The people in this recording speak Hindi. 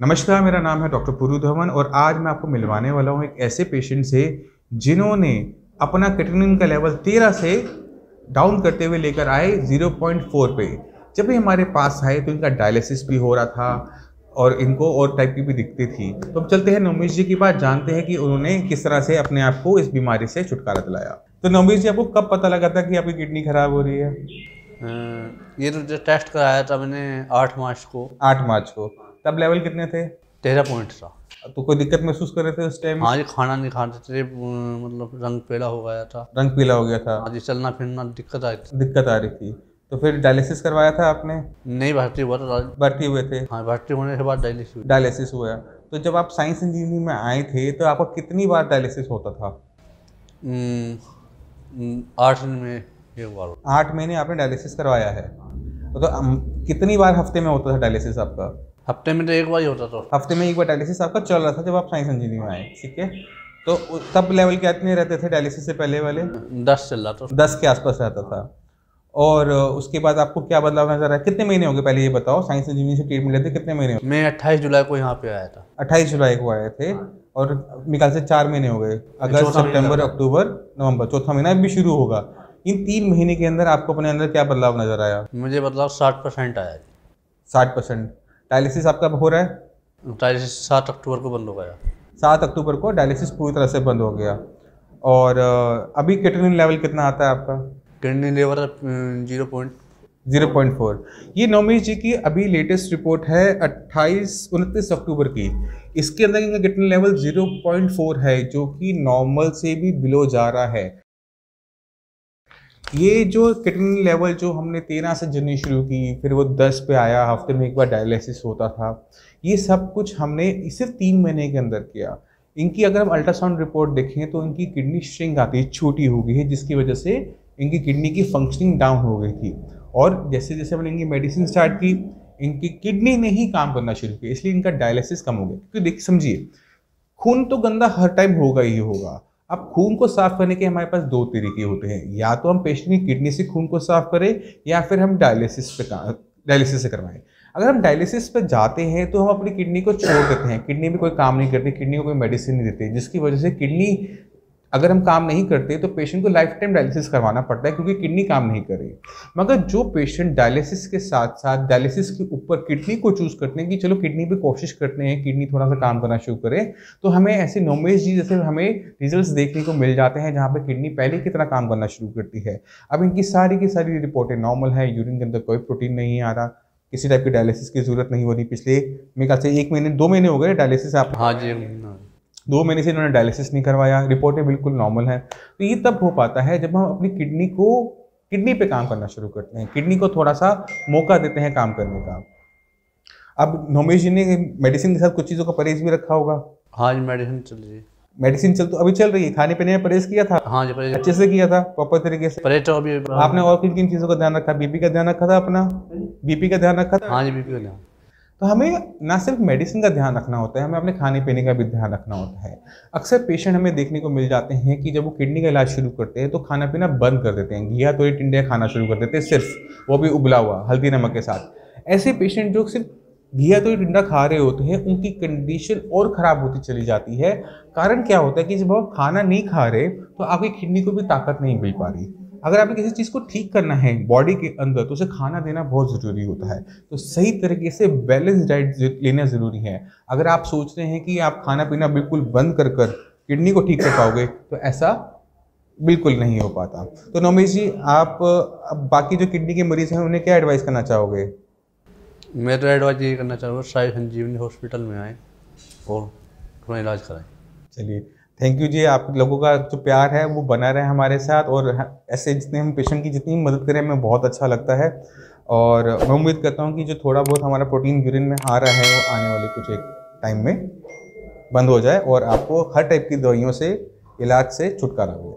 नमस्कार मेरा नाम है डॉक्टर पुरु धवन और आज मैं आपको मिलवाने वाला हूँ एक ऐसे पेशेंट से जिन्होंने अपना क्रिटिनिन का लेवल तेरह से डाउन करते हुए लेकर आए 0.4 पे। जब भी हमारे पास आए तो इनका डायलिसिस भी हो रहा था और इनको और टाइप की भी दिक्कतें थी। तो अब चलते हैं नवमीश जी की बात जानते हैं कि उन्होंने किस तरह से अपने आप को इस बीमारी से छुटकारा दिलाया। तो नवमीश जी आपको कब पता लगा था कि आपकी किडनी खराब हो रही है? ये तो जो टेस्ट कराया था मैंने आठ मार्च को। आठ मार्च को। तब लेवल कितने थे? तेरह पॉइंट था। तो कोई दिक्कत महसूस कर रहे थे उस टाइम हाँ जी खाना नहीं खाते थे मतलब रंग पेड़ा हो गया था। रंग पीला हो गया था। हाँ जी चलना फिरना दिक्कत आई थी। दिक्कत आ रही थी। तो फिर डायलिसिस करवाया था आपने? नहीं भर्ती हुआ था भर्ती हुए थे? हाँ भर्ती होने के बाद डायलिसिस डायलिसिस हुआ। तो जब आप साइंस इंजीनियरिंग में आए थे तो आपका कितनी बार डायलिसिस होता था? अम, अम, आठ में एक बार। आठ महीने आपने डायलिसिस करवाया है। तो अम, कितनी बार हफ़्ते में होता था डायलिसिस आपका? हफ़्ते में तो एक बार ही होता था हफ़्ते में एक बार डायलिसिस आपका चल रहा था जब आप साइंस इंजीनियरिंग में आए ठीक है? तो तब लेवल कितने रहते थे डायलिसिस से पहले वाले? दस चल रहा था। दस के आसपास रहता था। और उसके बाद आपको क्या बदलाव नज़र आया? कितने महीने हो गए पहले ये बताओ? साइंस इंजीनियरिंग से ट्रीटमेंट लेते कितने महीने मैं अट्ठाईस जुलाई को यहाँ पे आया था। अट्ठाईस जुलाई को आए थे और निकाल से चार महीने हो गए। अगस्त सितंबर अक्टूबर नवंबर चौथा महीना अभी शुरू होगा। इन तीन महीने के अंदर आपको अपने अंदर क्या बदलाव नज़र आया? मुझे बदलाव साठ परसेंट आया। साठ परसेंट। डायलिसिस आपका हो रहा है? डायलिसिस सात अक्टूबर को बंद हो गया। सात अक्टूबर को डायलिसिस पूरी तरह से बंद हो गया। और अभी केटोनिन लेवल कितना आता है आपका? Kidney level zero point zero point four. ये नवमीश जी की अभी लेटेस्ट रिपोर्ट है अट्ठाईस उनतीस अक्टूबर की। इसके अंदर इनका ketone level zero point four है जो कि नॉर्मल से भी बिलो जा रहा है। ये जो किडनी लेवल जो हमने तेरह से जर्नी शुरू की, फिर वो दस पे आया, हफ़्ते में एक बार डायलिसिस होता था, ये सब कुछ हमने सिर्फ़ तीन महीने के अंदर किया। इनकी अगर हम अल्ट्रासाउंड रिपोर्ट देखें तो इनकी किडनी श्रिंक आती है, छोटी हो गई है, जिसकी वजह से इनकी किडनी की फंक्शनिंग डाउन हो गई थी। और जैसे जैसे हमने इनकी मेडिसिन स्टार्ट की, इनकी किडनी ने ही काम करना शुरू किया, इसलिए इनका डायलिसिस कम हो गया। क्योंकि देख समझिए, खून तो गंदा हर टाइम होगा ही होगा अब खून को साफ़ करने के हमारे पास दो तरीके होते हैं। या तो हम पेशेंट की किडनी से खून को साफ़ करें, या फिर हम डायलिसिस पे डायलिसिस से करवाएँ। अगर हम डायलिसिस पे जाते हैं तो हम अपनी किडनी को छोड़ देते हैं। किडनी में कोई काम नहीं करती, किडनी को कोई मेडिसिन नहीं देते, जिसकी वजह से किडनी अगर हम काम नहीं करते तो पेशेंट को लाइफ टाइम डायलिसिस करवाना पड़ता है, क्योंकि किडनी काम नहीं कर रही मगर जो पेशेंट डायलिसिस के साथ साथ डायलिसिस के ऊपर किडनी को चूज़ करते हैं कि चलो किडनी पे कोशिश करते हैं किडनी थोड़ा सा काम करना शुरू करे तो हमें ऐसे नोमेश जी जैसे हमें रिज़ल्ट देखने को मिल जाते हैं, जहाँ पर किडनी पहले की तरह काम करना शुरू करती है अब इनकी सारी की सारी रिपोर्टें नॉर्मल है यूरिन के अंदर कोई प्रोटीन नहीं आ रहा, किसी टाइप की डायलिसिस की ज़रूरत नहीं हो रही, पिछले मेरे ख्याल से एक महीने, दो महीने हो गए डायलिसिस आप हाँ जी। दो महीने से इन्होंने डायलिसिस नहीं करवाया रिपोर्टें बिल्कुल नॉर्मल हैं। तो ये तब हो पाता है जब हम अपनी किडनी को किडनी पे काम करना शुरू करते हैं। किडनी को थोड़ा सा मौका देते हैं काम करने का। अब नोमेश जी ने मेडिसिन के साथ कुछ चीज़ों का परहेज भी रखा होगा। हाँ जी मेडिसिन चल रही है। मेडिसिन चल तो अभी चल रही है। खाने पीने में परहेज किया था? हाँ जी परहेज अच्छे से किया था प्रॉपर तरीके से। परहेज तो अभी आपने और किन किन चीज़ों का ध्यान रखा? बीपी का ध्यान रखा था अपना? बीपी का ध्यान रखा था? हाँ जी बीपी का ध्यान। तो हमें ना सिर्फ़ मेडिसिन का ध्यान रखना होता है, हमें अपने खाने पीने का भी ध्यान रखना होता है। अक्सर पेशेंट हमें देखने को मिल जाते हैं कि जब वो किडनी का इलाज शुरू करते हैं तो खाना पीना बंद कर देते हैं। घिया तो टिंडे खाना शुरू कर देते हैं सिर्फ़, वो भी उबला हुआ, हल्दी नमक के साथ। ऐसे पेशेंट जो सिर्फ़ घिया तो टिंडा खा रहे होते हैं, उनकी कंडीशन और ख़राब होती चली जाती है। कारण क्या होता है कि जब आप खाना नहीं खा रहे तो आपकी किडनी को भी ताकत नहीं मिल पा रही। अगर आपने किसी चीज़ को ठीक करना है बॉडी के अंदर तो उसे खाना देना बहुत ज़रूरी होता है। तो सही तरीके से बैलेंस डाइट लेना ज़रूरी है। अगर आप सोच रहे हैं कि आप खाना पीना बिल्कुल बंद कर कर किडनी को ठीक कर पाओगे तो ऐसा बिल्कुल नहीं हो पाता। तो नोमेश जी आप अब बाकी जो किडनी के मरीज़ हैं उन्हें क्या एडवाइस करना चाहोगे? मैं तो एडवाइस यही करना चाहूँगा साई संजीवनी हॉस्पिटल में आए और अपना इलाज कराएँ। चलिए थैंक यू जी, आप लोगों का जो प्यार है, वो बना रहे हमारे साथ और ऐसे जितने हम पेशेंट की जितनी मदद करें, हमें बहुत अच्छा लगता है। और मैं उम्मीद करता हूँ कि जो थोड़ा बहुत हमारा प्रोटीन यूरिन में आ रहा है, वो आने वाले कुछ एक टाइम में बंद हो जाए और आपको हर टाइप की दवाइयों से, इलाज से छुटकारा हो